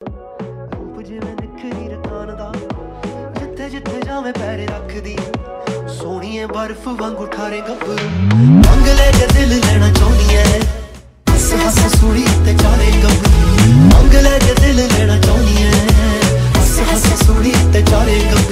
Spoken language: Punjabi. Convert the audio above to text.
ਰੂਪ ਜਿਵੇਂ ਨਿਖਰੀ ਰਕਾਨ ਦਾ, ਜਿੱਥੇ ਜਿੱਥੇ ਜਾਵੇਂ ਪੈਰ ਰੱਖਦੀ। ਸੋਹਣੀਏ ਬਰਫ਼ ਵਾਂਗੂ ਠਾਰੇ ਗੱਭਰੂ। ਮੰਗ ਲੈ ਜੇ ਦਿਲ ਲੈਣਾ ਚਾਹੁੰਦੀ ਐ, ਹੱਸ ਹੱਸ ਸੂੜੀ ਤੇ ਚਾਰੇ ਗੱਭਰੂ। ਮੰਗ ਲੈ ਜੇ ਦਿਲ ਲੈਣਾ ਚਾਹੁੰਦੀ ਐ, ਹੱਸ ਹੱਸ ਸੂੜੀ ਤੇ ਚਾਰੇ ਗੱਭਰੂ।